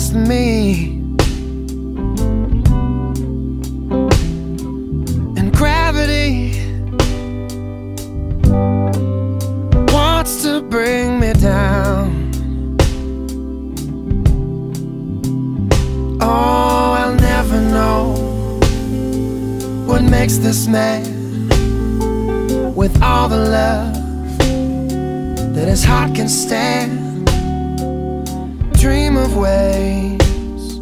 against me. And gravity Wants to bring me down. Oh, I'll never know What makes this man With all the love That his heart can stand. Dream of ways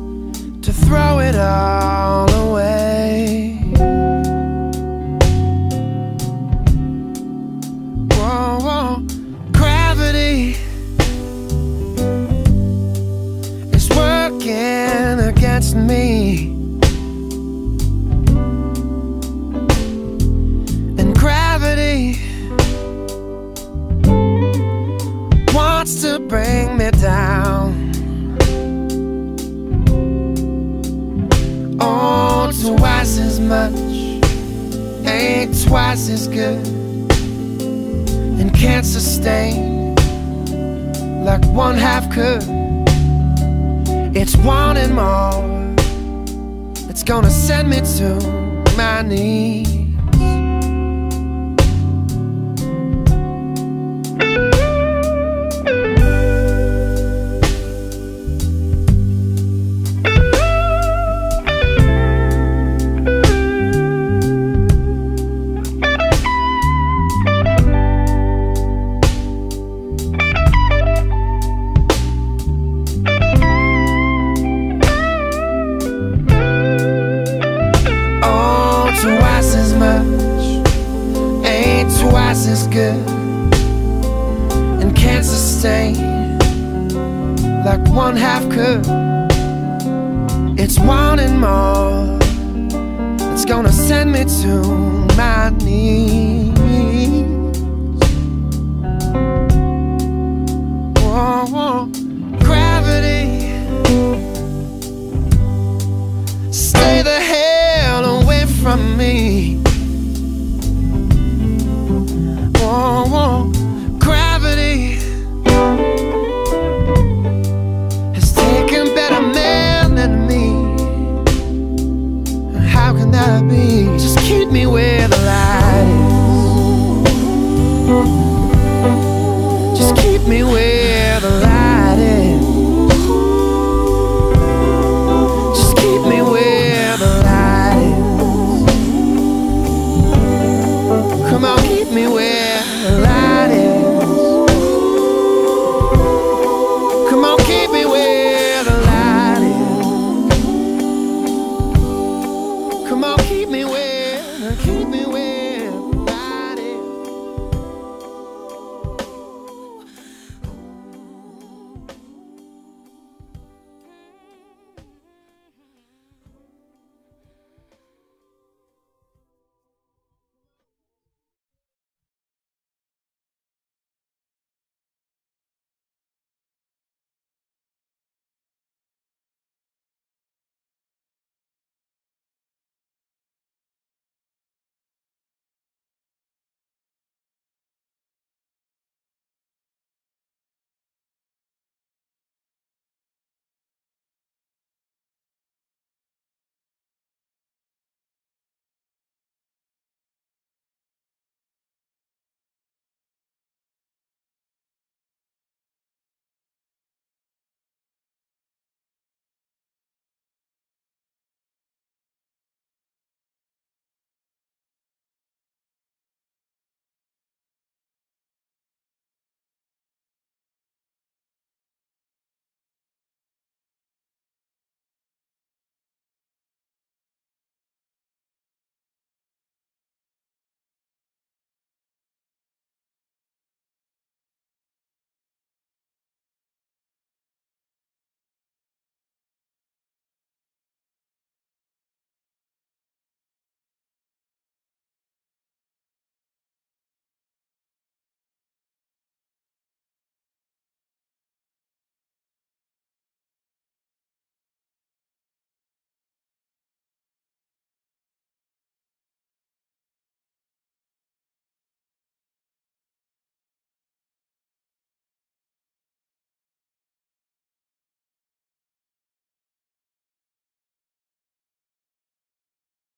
to throw it all away. Whoa, whoa. Gravity is working against me. And gravity wants to bring me down. Twice as much ain't twice as good and can't sustain like one half could. It's wanting more. It's gonna send me to my knees. Twice as much ain't twice as good and can't sustain like one half could. It's wanting more. It's gonna send me to my knees. Me. Whoa, whoa. Gravity has taken better men than me. How can that be? Just keep me where the light is. Just keep me where